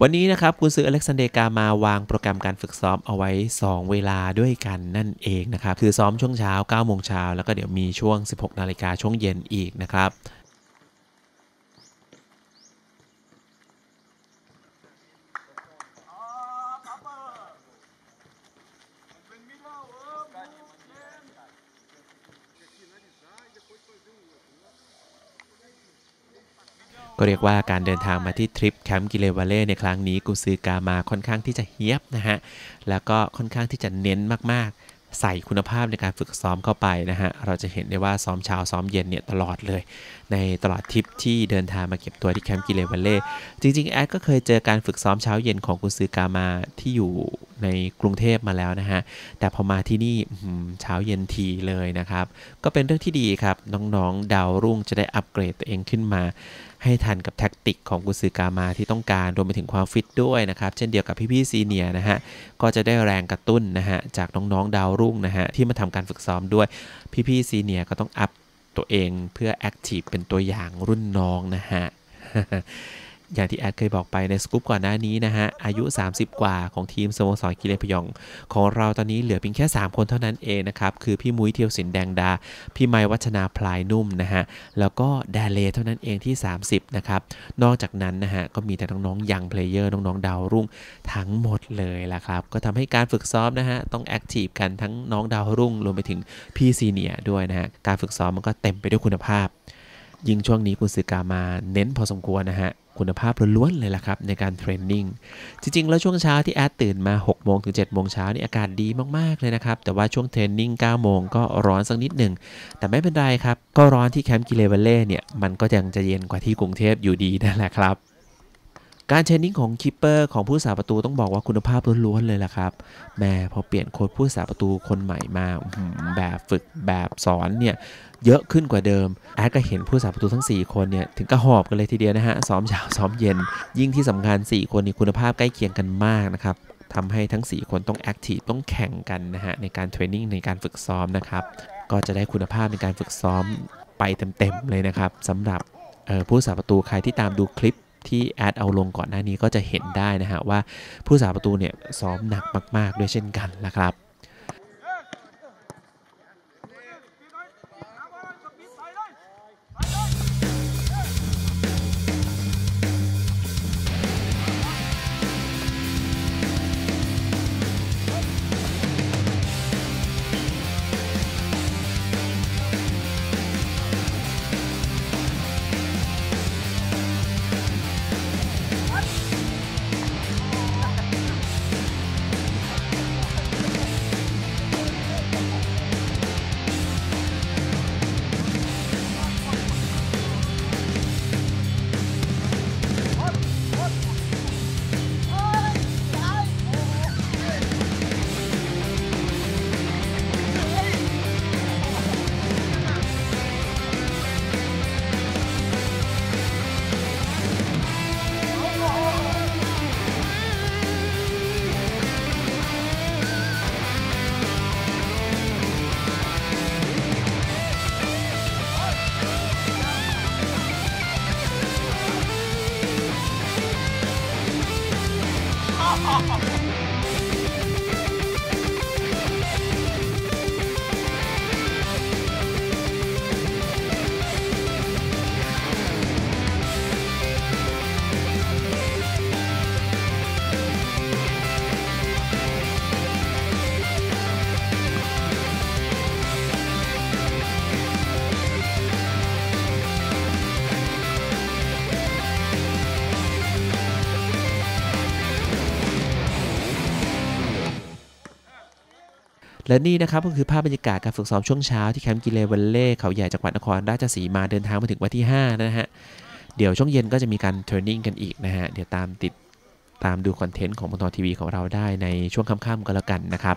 วันนี้นะครับคุณซื้ออเล็กซานเดรกามาวางโปรแกรมการฝึกซ้อมเอาไว้ 2 เวลาด้วยกันนั่นเองนะครับ คือซ้อมช่วงเช้า9โมงเช้าแล้วก็เดี๋ยวมีช่วง 16 นาฬิกาช่วงเย็นอีกนะครับ ก็เรียกว่าการเดินทางมาที่ทริปแคมป์กิเลวาเล่ในครั้งนี้กูซือกามาค่อนข้างที่จะเฮี้ยบนะฮะ แล้วก็ค่อนข้างที่จะเน้นมากๆ ใส่คุณภาพในการฝึกซ้อมเข้าไปนะฮะ เราจะเห็นได้ว่าซ้อมเช้าซ้อมเย็นเนี่ยตลอดเลย ในตลอดทริปที่เดินทางมาเก็บตัวที่แคมป์กิเลนวัลเลย์ จริงๆแอดก็เคยเจอการฝึกซ้อมเช้าเย็นของกุนซือกามาที่อยู่ ในกรุงเทพมาแล้วนะฮะ แต่พอมาที่นี่เช้าเย็นถี่เลยนะครับ ก็เป็นเรื่องที่ดีครับ น้องๆ ดาวรุ่งจะได้อัปเกรดตัวเองขึ้นมา ให้ทันกับ tactic ของกุนซือกามาที่ต้องการรวมไปถึงความฟิตด้วยนะครับ เช่นเดียวกับพี่ๆ senior นะฮะ ก็จะได้แรงกระตุ้นนะฮะ จากน้องๆ ดาวรุ่งนะฮะ ที่มาทำการฝึกซ้อมด้วยพี่ๆ senior ก็ต้อง up ตัวเองเพื่อ active เป็นตัวอย่างรุ่นน้องนะฮะ อย่างที่แอดเคยบอกไปในสกู๊ปก่อนหน้านี้นะฮะ อายุ 30 กว่าของทีมสโมสรกิเลนผยอง ของเราตอนนี้เหลือเพียงแค่ 3 คนเท่านั้นเองนะครับ คือพี่มุ้ยธีรศิลป์ แดงดา พี่ไม้วัฒนาพลายนุ่มนะฮะ แล้วก็แดเลเท่านั้นเองที่ 30 นะครับ นอกจากนั้นนะฮะ ก็มีแต่น้องๆ young player น้องๆดาวรุ่งทั้งหมดเลยละครับ ก็ทำให้การฝึกซ้อมนะฮะต้อง active กันทั้งน้องดาวรุ่งรวมไปถึงพี่ senior ด้วยนะฮะการฝึกซ้อมมันก็เต็มไปด้วยคุณภาพ ยิ่งช่วงนี้กุนซือกามาเน้นพอสมควรนะฮะ คุณภาพล้วนๆเลยล่ะครับ ในการ training จริง ๆ แล้วช่วงเช้าที่แอดตื่นมา 6 โมงถึง 7 โมงเช้านี่อากาศดีมากๆเลยนะครับ แต่ว่าช่วง training 9 โมงก็ร้อนสักนิดหนึ่ง แต่ไม่เป็นไรครับ ก็ร้อนที่แคมป์กิเลนวัลเลย์เนี่ย มันก็ยังจะเย็นกว่าที่กรุงเทพอยู่ดีนั่นแหละครับ การ training ของ keeper ของผู้รักษาประตูต้องบอกว่าคุณภาพล้วนๆเลยล่ะครับแหมพอเปลี่ยนโค้ชผู้รักษาประตูคนใหม่มาแบบฝึกแบบสอนเนี่ยเยอะขึ้นกว่าเดิม แอดก็เห็นผู้รักษาประตูทั้ง 4 คนเนี่ยถึงกระหอบกันเลยทีเดียวนะฮะซ้อมเช้าซ้อมเย็น ยิ่งที่สำคัญ 4 คนนี่คุณภาพใกล้เคียงกันมากนะครับทำให้ทั้ง 4 คนต้องแอคทีฟต้องแข่งกันนะฮะในการเทรนนิ่งในการฝึกซ้อมนะครับก็จะได้คุณภาพในการฝึกซ้อมไปเต็มๆเลยนะครับสำหรับผู้สาประตูใครที่ตามดูคลิป ที่แอดเอาลงก่อนหน้านี้ก็จะเห็นได้นะฮะว่าผู้สาประตูเนี่ยซ้อมหนักมาก ๆ ด้วยเช่นกันนะครับ Ha ha ha! และนี่นะครับก็คือภาพบรรยากาศการฝึกซ้อมช่วงเช้าที่แคมป์กิเลนวัลเลย์เขาใหญ่จังหวัดนครราชสีมาเดินทางมาถึงวันที่ 5 นะฮะ เดี๋ยวช่วงเย็นก็จะมีการ training กันอีกนะฮะ เดี๋ยวตามติดตามดู content ของเมืองทองทีวีของเราได้ในช่วงค่ำๆก็แล้วกันนะครับ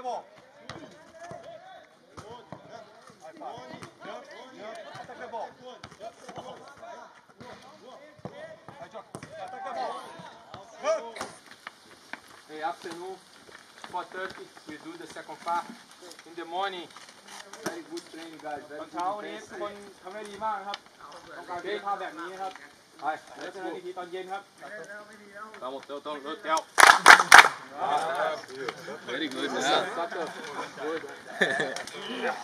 jump, take the ball. Good. Hey, afternoon, 4.30, we do the second part. In the morning, very good training guys. ตอนเช้าวันนี้ทุกคนทำได้ดีมากนะครับต้องการเป็นภาพแบบนี้ครับ ไปเดี๋ยวเจอีกทีตอนเย็นครับตามหมดเต้าต้องเลิกแก้วเหลืออีกเลยนะ